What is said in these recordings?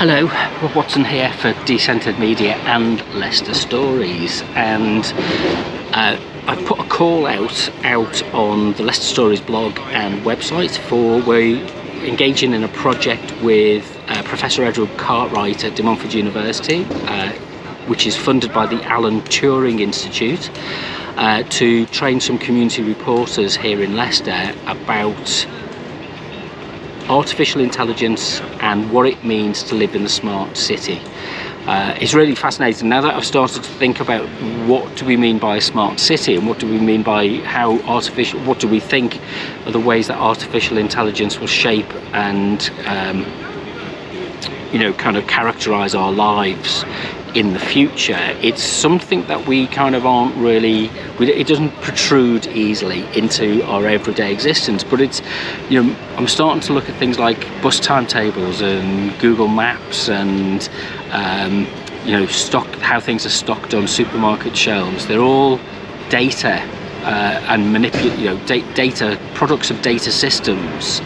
Hello, Rob Watson here for Decentered Media and Leicester Stories. And uh, I've put a call out out on the Leicester Stories blog and website for we're engaging in a project with uh, Professor Edward Cartwright at De Montfort University uh, which is funded by the Alan Turing Institute uh, to train some community reporters here in Leicester about artificial intelligence and what it means to live in a smart city. Uh, it's really fascinating now that I've started to think about what do we mean by a smart city and what do we mean by how artificial, what do we think are the ways that artificial intelligence will shape and um, you know kind of characterize our lives in the future it's something that we kind of aren't really it doesn't protrude easily into our everyday existence. But it's you know I'm starting to look at things like bus timetables and Google Maps and um, you know stock how things are stocked on supermarket shelves. They're all data uh, and manipulate, you know, da data products of data systems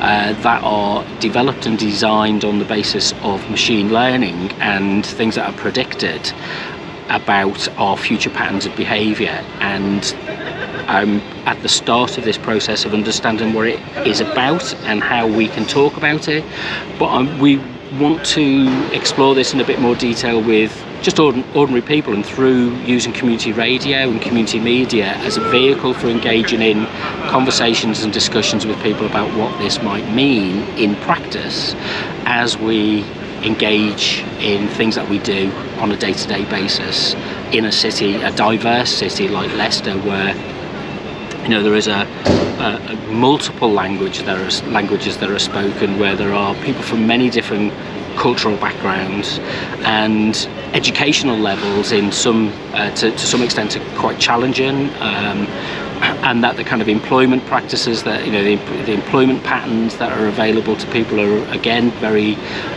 uh, that are developed and designed on the basis of machine learning and things that are predicted about our future patterns of behaviour and I'm at the start of this process of understanding what it is about and how we can talk about it but um, we want to explore this in a bit more detail with just ordinary people and through using community radio and community media as a vehicle for engaging in conversations and discussions with people about what this might mean in practice as we engage in things that we do on a day-to-day -day basis in a city, a diverse city like Leicester where you know there is a, a, a multiple language there are languages that are spoken where there are people from many different cultural backgrounds and educational levels in some uh, to, to, some extent are quite challenging um, and that the kind of employment practices that you know the, the employment patterns that are available to people are again very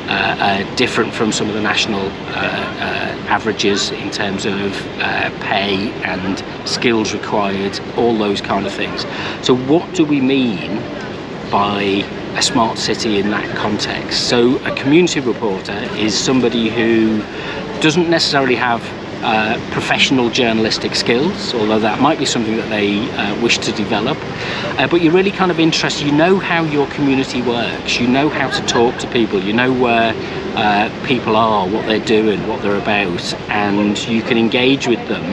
uh, uh, different from some of the national uh, uh, averages in terms of uh, pay and skills required all those kind of things. So what do we mean by a smart city in that context. So a community reporter is somebody who doesn't necessarily have uh, professional journalistic skills, although that might be something that they uh, wish to develop. Uh, but you're really kind of interested, you know how your community works, you know how to talk to people, you know where uh, people are, what they're doing, what they're about, and you can engage with them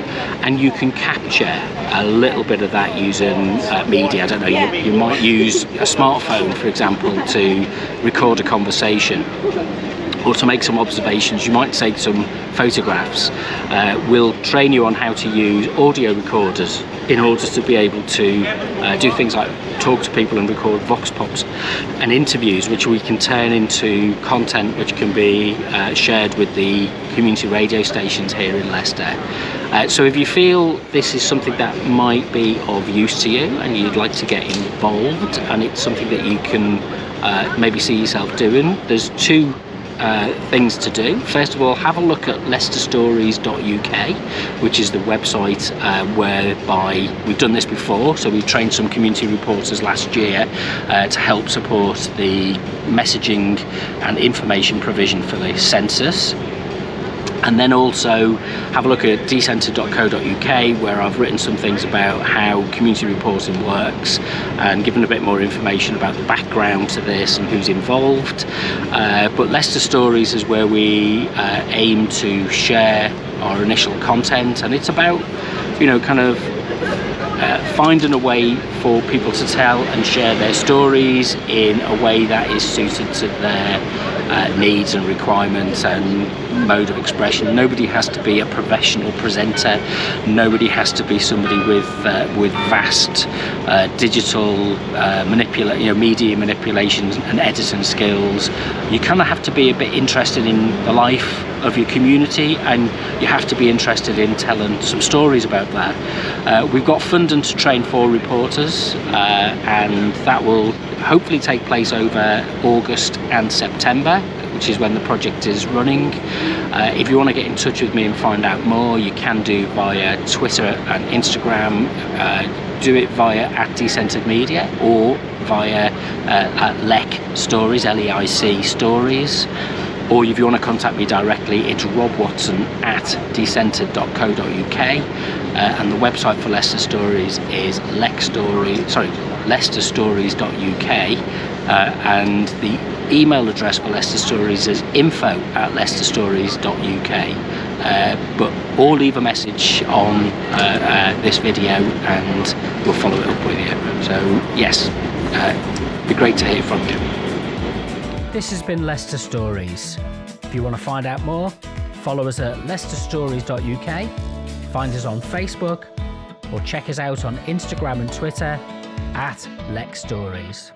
and you can capture a little bit of that using uh, media. I don't know, you, you might use a smartphone, for example, to record a conversation or to make some observations, you might take some photographs. Uh, we'll train you on how to use audio recorders in order to be able to uh, do things like talk to people and record vox pops and interviews which we can turn into content which can be uh, shared with the community radio stations here in Leicester. Uh, so if you feel this is something that might be of use to you and you'd like to get involved and it's something that you can uh, maybe see yourself doing, there's two uh, things to do. First of all, have a look at leicesterstories.uk, which is the website uh, whereby we've done this before. So we've trained some community reporters last year uh, to help support the messaging and information provision for the census and then also have a look at decentered.co.uk where I've written some things about how community reporting works and given a bit more information about the background to this and who's involved. Uh, but Leicester Stories is where we uh, aim to share our initial content and it's about, you know, kind of uh, finding a way for people to tell and share their stories in a way that is suited to their uh, needs and requirements and mode of expression. Nobody has to be a professional presenter. Nobody has to be somebody with uh, with vast uh, digital uh, manipulate, you know, media manipulation and editing skills. You kind of have to be a bit interested in the life of your community and you have to be interested in telling some stories about that. Uh, we've got funding to train four reporters uh, and that will hopefully take place over August and September which is when the project is running. Uh, if you want to get in touch with me and find out more, you can do via Twitter and Instagram. Uh, do it via at Decentered Media or via uh, at LEIC Stories, L-E-I-C Stories. Or if you want to contact me directly, it's Rob Watson at decentered.co.uk, uh, and the website for Leicester Stories is Lex Story, sorry, leicesterstories.uk, uh, and the email address for Leicester Stories is info at leicesterstories.uk. Uh, but or leave a message on uh, uh, this video and we'll follow it up with you. So yes, uh, be great to hear from you. This has been Leicester Stories. If you want to find out more, follow us at leicesterstories.uk, find us on Facebook, or check us out on Instagram and Twitter at Lex Stories.